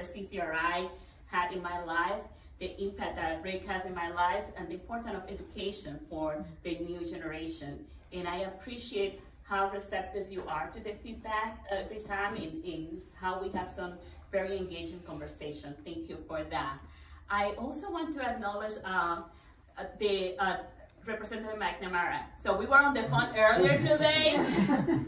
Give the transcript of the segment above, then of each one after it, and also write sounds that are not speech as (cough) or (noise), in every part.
that CCRI had in my life, the impact that Rick has in my life, and the importance of education for the new generation. And I appreciate how receptive you are to the feedback every time in, in how we have some very engaging conversation. Thank you for that. I also want to acknowledge uh, the uh, Representative McNamara. So we were on the phone (laughs) earlier today.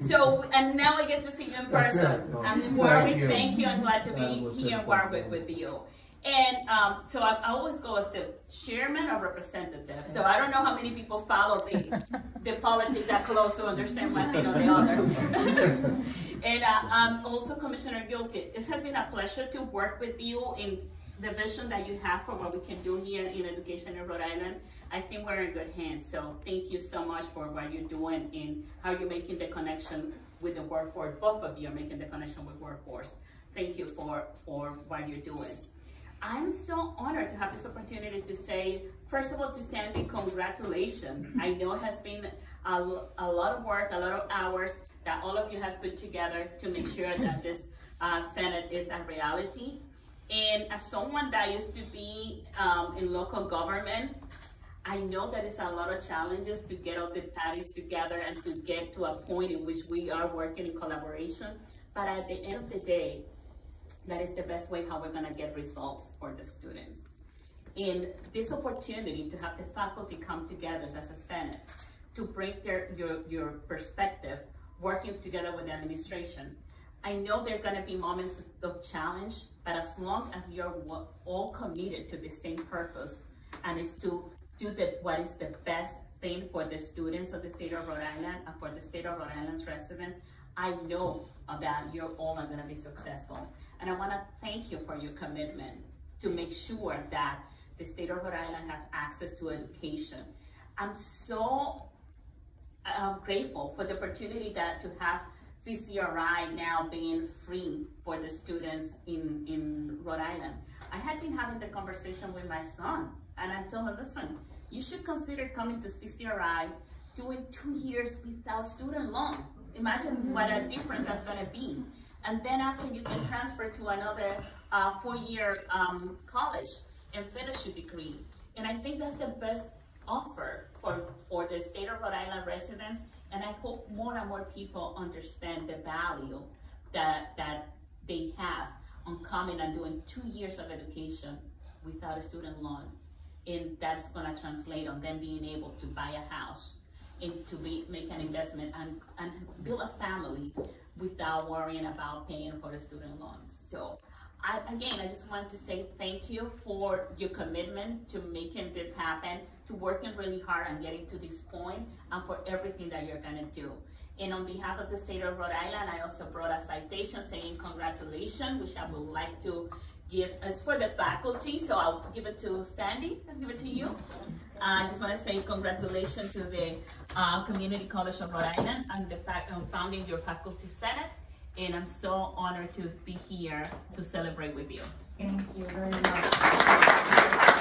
so and now I get to see you in person. I'm in Warwick. Thank you. Thank you. I'm glad to be here in Warwick with you. And um, so I, I, always go as a chairman or representative. So I don't know how many people follow the, (laughs) the politics that close to understand one thing or the other. (laughs) and uh, um, also Commissioner Gilkey, it has been a pleasure to work with you in the vision that you have for what we can do here in education in Rhode Island. I think we're in good hands. So thank you so much for what you're doing and how you're making the connection with the workforce. Both of you are making the connection with workforce. Thank you for, for what you're doing. I'm so honored to have this opportunity to say, first of all, to Sandy, congratulations. I know it has been a, a lot of work, a lot of hours that all of you have put together to make sure that this uh, Senate is a reality. And as someone that used to be um, in local government, I know that it's a lot of challenges to get all the parties together and to get to a point in which we are working in collaboration. But at the end of the day, that is the best way how we're gonna get results for the students. And this opportunity to have the faculty come together as a Senate to bring their, your, your perspective, working together with the administration. I know there are gonna be moments of challenge, but as long as you're all committed to the same purpose, and it's to do the, what is the best thing for the students of the state of Rhode Island and for the state of Rhode Island's residents, I know that you're all are going to be successful. And I want to thank you for your commitment to make sure that the state of Rhode Island has access to education. I'm so uh, grateful for the opportunity that to have CCRI now being free for the students in, in Rhode Island. I had been having the conversation with my son and I told him, listen, you should consider coming to CCRI doing two years without student loan. Imagine what a difference that's gonna be and then after you can transfer to another uh, four-year um, college and finish your degree. And I think that's the best offer for, for the state of Rhode Island residents. And I hope more and more people understand the value that, that they have on coming and doing two years of education without a student loan. And that's gonna translate on them being able to buy a house and to be, make an investment and, and build a family without worrying about paying for the student loans. So I, again, I just want to say thank you for your commitment to making this happen, to working really hard and getting to this point, and for everything that you're gonna do. And on behalf of the state of Rhode Island, I also brought a citation saying congratulations, which I would like to give as for the faculty. So I'll give it to Sandy, I'll give it to you. Uh, I just want to say congratulations to the uh, Community College of Rhode Island and the fact of founding your faculty senate and I'm so honored to be here to celebrate with you. Thank you very much.